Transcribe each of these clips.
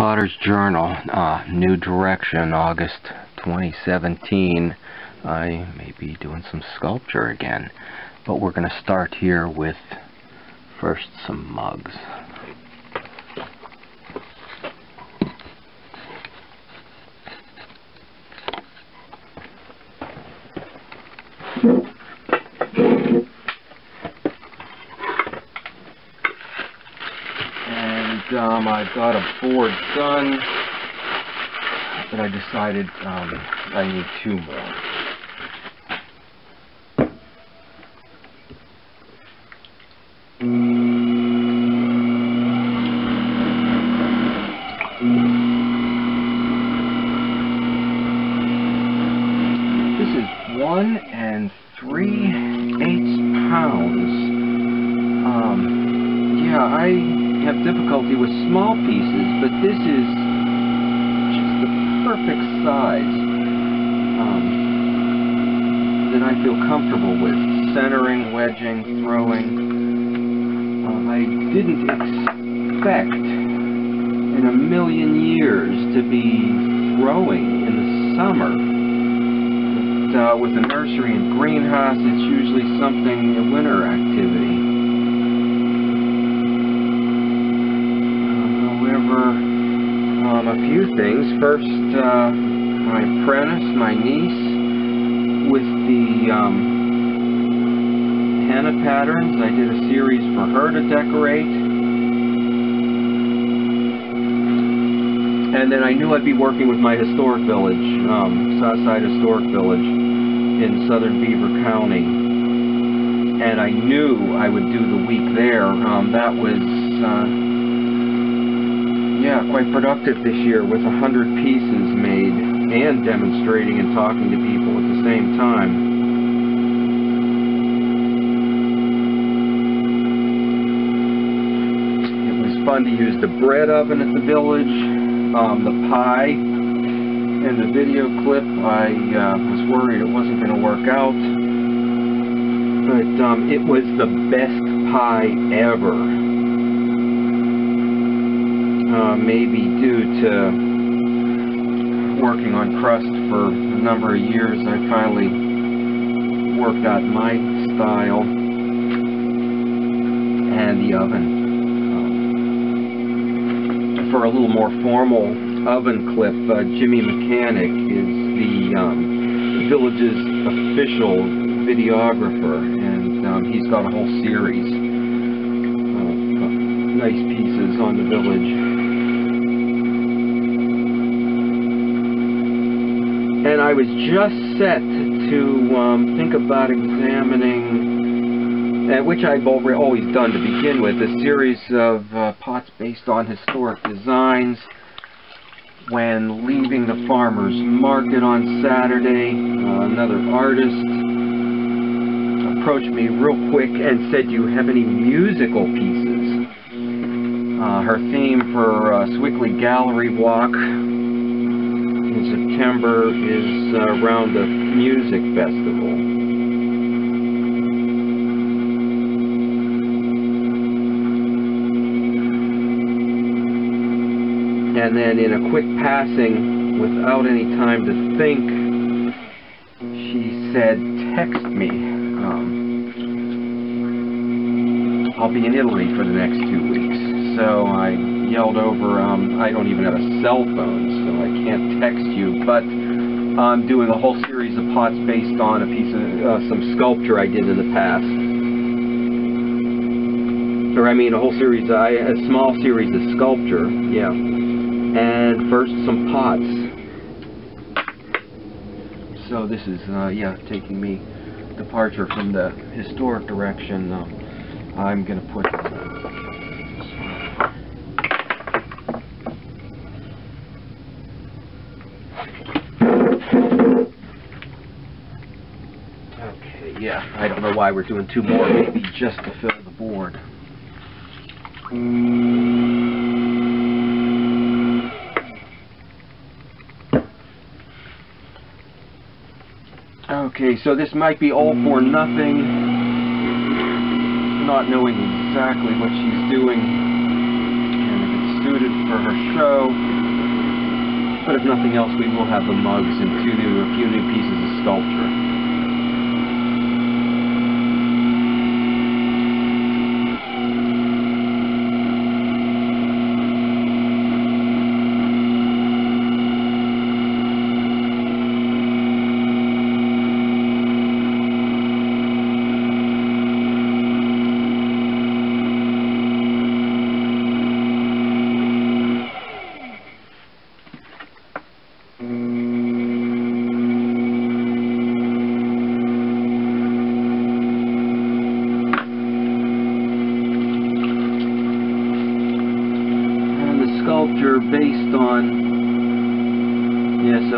Potter's Journal, uh, New Direction, August 2017. I may be doing some sculpture again, but we're going to start here with first some mugs. And um, I've got a board done, but I decided um, I need two more. This is one and three eighths pounds. Um, yeah, I have difficulty with small pieces, but this is just the perfect size um, that I feel comfortable with. Centering, wedging, throwing. Uh, I didn't expect in a million years to be throwing in the summer uh, with a nursery and greenhouse, it's usually something a winter activity. A few things. First, uh, my apprentice, my niece, with the um, henna patterns. I did a series for her to decorate. And then I knew I'd be working with my historic village, um, Southside Historic Village in southern Beaver County. And I knew I would do the week there. Um, that was, uh, yeah, quite productive this year with a hundred pieces made and demonstrating and talking to people at the same time. It was fun to use the bread oven at the village um, the pie and the video clip, I uh, was worried it wasn't going to work out. But um, it was the best pie ever. Uh, maybe due to working on crust for a number of years, I finally worked out my style and the oven for a little more formal oven clip, uh, Jimmy Mechanic is the um, village's official videographer, and um, he's got a whole series of uh, nice pieces on the village. I was just set to um, think about examining uh, which I've always done to begin with, a series of uh, pots based on historic designs. When leaving the farmer's market on Saturday, uh, another artist approached me real quick and said, do you have any musical pieces? Uh, her theme for uh, Sewickley Gallery Walk September is around the music festival. and then in a quick passing, without any time to think, she said, text me. Um, I'll be in Italy for the next two weeks. So I yelled over, um, I don't even have a cell phone, so I can't text you, but I'm doing a whole series of pots based on a piece of, uh, some sculpture I did in the past. Or I mean a whole series, I, a small series of sculpture, yeah and first some pots. So this is, uh, yeah, taking me departure from the historic direction. I'm going to put Okay, yeah, I don't know why we're doing two more, maybe just to fill the board. Okay, so this might be all for nothing, not knowing exactly what she's doing, and if it's suited for her show. but if nothing else, we will have the mugs and two new, a few new pieces of sculpture.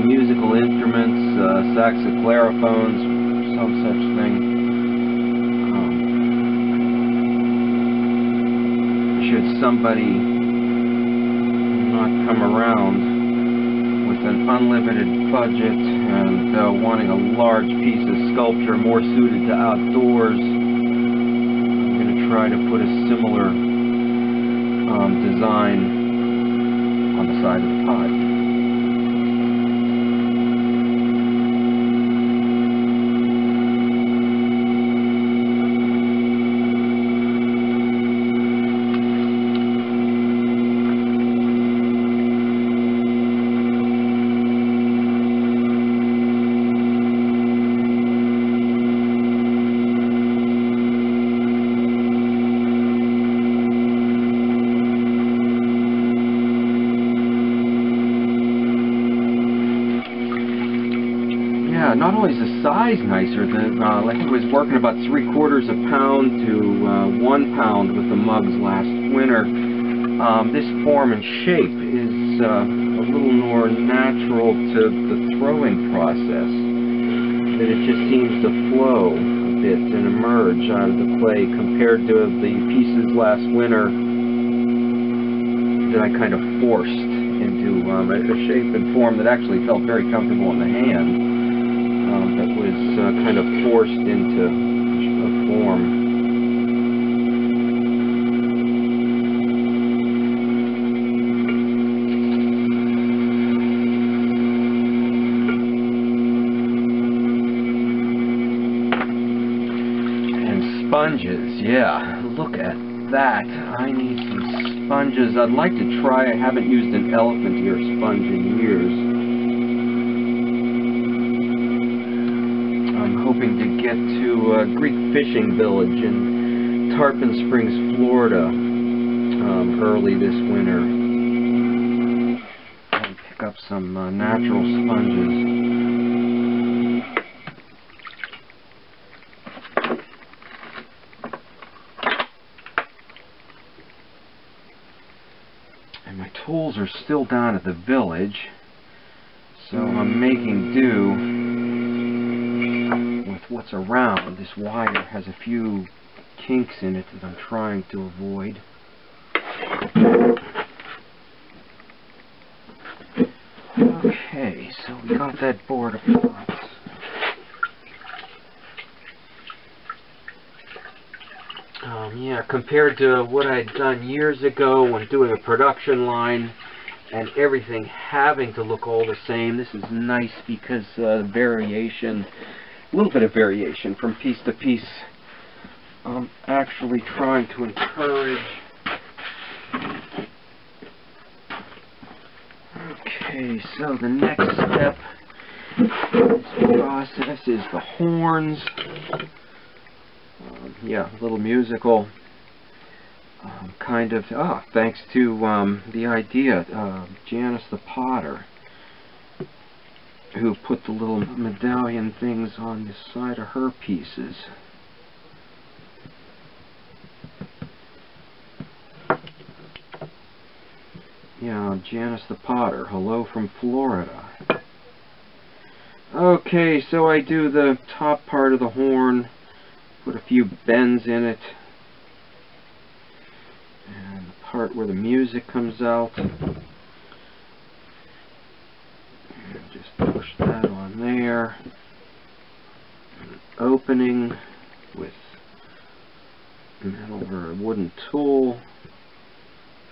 Musical instruments, uh, some such thing. Um, should somebody not come around with an unlimited budget and uh, wanting a large piece of sculpture more suited to outdoors, I'm going to try to put a similar um, design on the side of the pot. Nicer, the, uh, I think it was working about three quarters a pound to uh, one pound with the mugs last winter. Um, this form and shape is uh, a little more natural to the throwing process. That it just seems to flow a bit and emerge out of the clay compared to the pieces last winter that I kind of forced into um, a shape and form that actually felt very comfortable in the hand um, that was uh, kind of forced into a form. And sponges, yeah, look at that. I need some sponges. I'd like to try, I haven't used an elephant ear sponge in years. Hoping to get to uh, Greek Fishing Village in Tarpon Springs, Florida, um, early this winter. And pick up some uh, natural sponges. And my tools are still down at the village, so I'm making do what's around. This wire has a few kinks in it that I'm trying to avoid. Okay, so we got that board apart. Um, yeah, compared to what I'd done years ago when doing a production line and everything having to look all the same, this is nice because uh, variation, little bit of variation from piece to piece. I'm actually trying to encourage. Okay, so the next step in this process is the horns. Um, yeah, a little musical um, kind of, ah, thanks to um, the idea, uh, Janice the Potter, who put the little medallion things on the side of her pieces. Yeah, Janice the Potter, hello from Florida. Okay, so I do the top part of the horn, put a few bends in it, and the part where the music comes out. And just push that on there. An opening with metal or a wooden tool.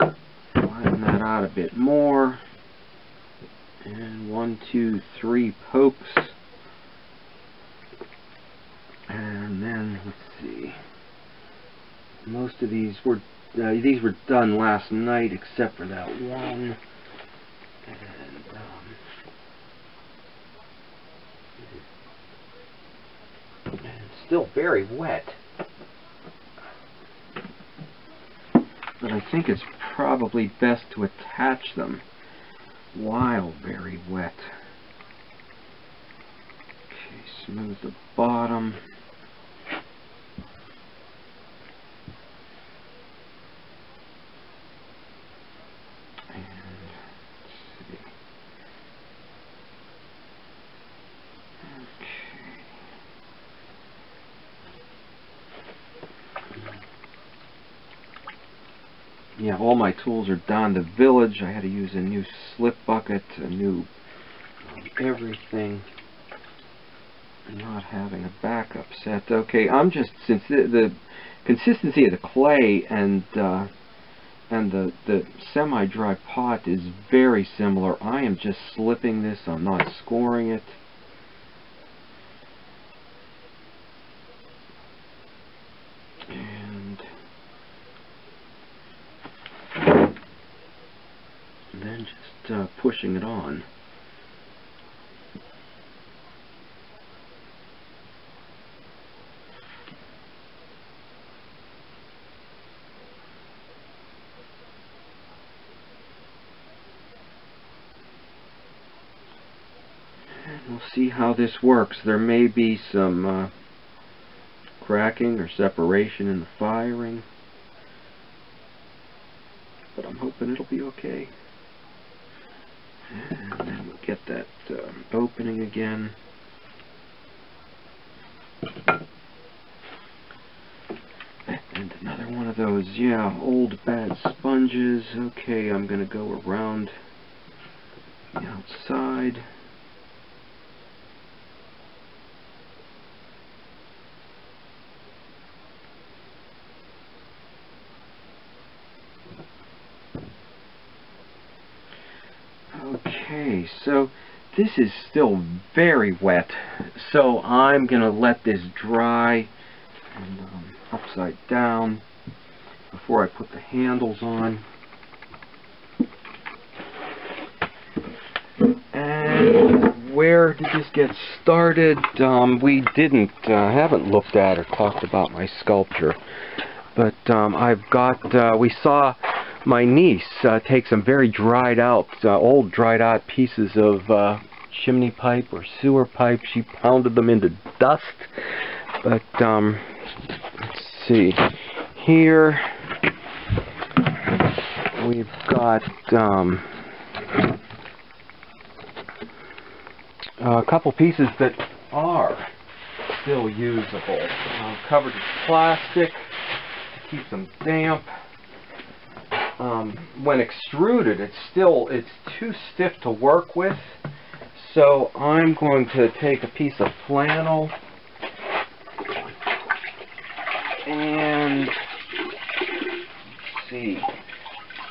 Widen that out a bit more. And one, two, three pokes. And then, let's see. Most of these were uh, these were done last night, except for that one. And um, and still very wet. But I think it's probably best to attach them while very wet. Okay, smooth the bottom. And let's see. Okay. Yeah, all my tools are done. The village, I had to use a new slip bucket, a new um, everything. Not having a backup set. Okay, I'm just since the, the consistency of the clay and uh, and the the semi-dry pot is very similar. I am just slipping this. I'm not scoring it. And then just uh, pushing it on. We'll see how this works. There may be some uh, cracking or separation in the firing, but I'm hoping it'll be okay. And then we'll get that uh, opening again. And another one of those, yeah, old bad sponges. Okay, I'm going to go around the outside. Okay, so this is still very wet, so I'm going to let this dry and um, upside down before I put the handles on. And where did this get started? Um, we didn't, uh, haven't looked at or talked about my sculpture, but um, I've got, uh, we saw my niece uh, take some very dried out, uh, old dried out pieces of uh, chimney pipe or sewer pipe. She pounded them into dust. But, um, let's see. Here, we've got um, a couple pieces that are still usable. Uh, covered with plastic to keep them damp um, when extruded, it's still it's too stiff to work with. So I'm going to take a piece of flannel and see,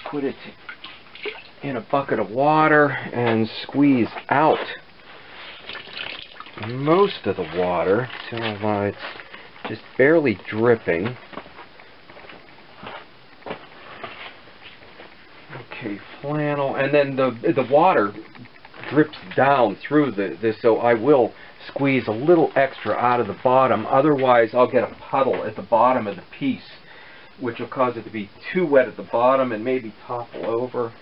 put it in a bucket of water and squeeze out most of the water it's just barely dripping. Flannel, and then the the water drips down through the this, so I will squeeze a little extra out of the bottom. Otherwise, I'll get a puddle at the bottom of the piece, which will cause it to be too wet at the bottom and maybe topple over.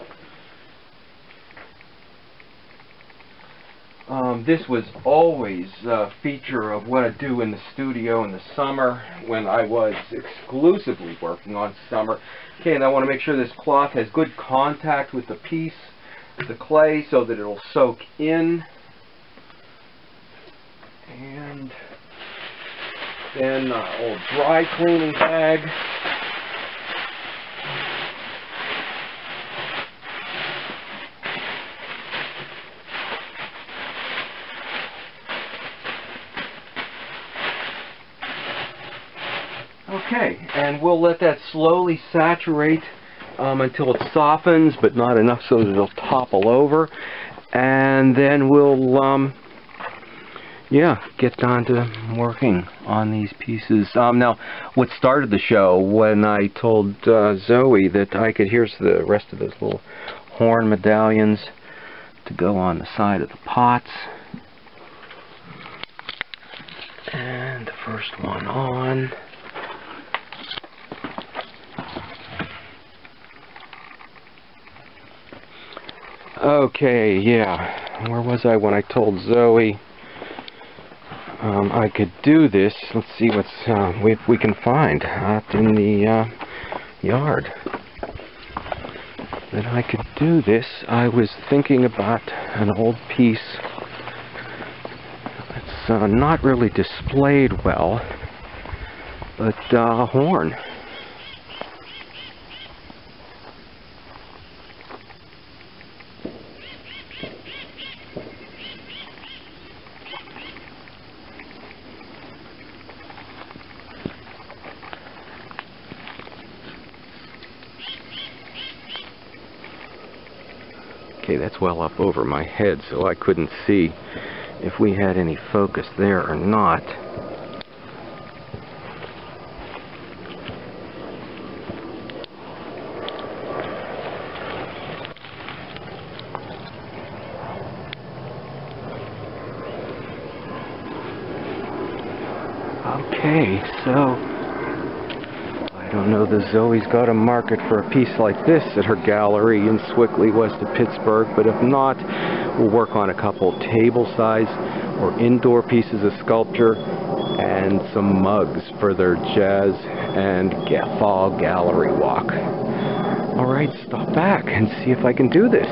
Um, this was always a feature of what I do in the studio in the summer when I was exclusively working on summer. Okay, and I want to make sure this cloth has good contact with the piece, the clay, so that it'll soak in. And then uh, old dry cleaning bag. Okay, we'll let that slowly saturate um, until it softens, but not enough so that it'll topple over. and then we'll, um, yeah, get on to working on these pieces. Um, now, what started the show when I told uh, Zoe that I could, here's the rest of those little horn medallions to go on the side of the pots. And the first one on. Okay, yeah. Where was I when I told Zoe um, I could do this? Let's see what's uh, we we can find out in the uh, yard. That I could do this. I was thinking about an old piece that's uh, not really displayed well, but uh, a horn. That's well up over my head, so I couldn't see if we had any focus there or not. Okay, so I don't know that Zoe's got a market for a piece like this at her gallery in Sewickley, west of Pittsburgh, but if not, we'll work on a couple table-size or indoor pieces of sculpture and some mugs for their jazz and fall gallery walk. Alright, stop back and see if I can do this.